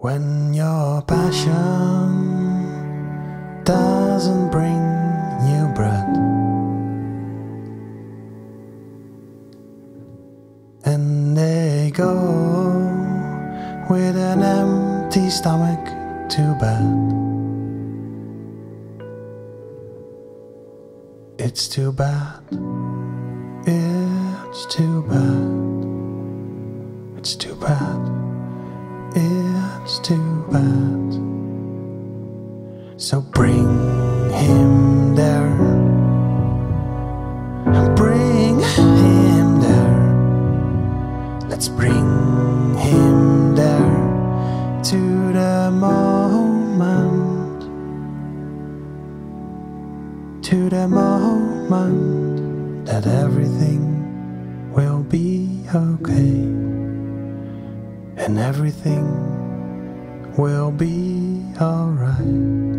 When your passion doesn't bring you bread, and they go with an empty stomach to bed. It's too bad. It's too bad. It's too bad. It's too bad. So bring him there. Bring him there. Let's bring him there to the moment. To the moment that everything will be okay and everything will be alright.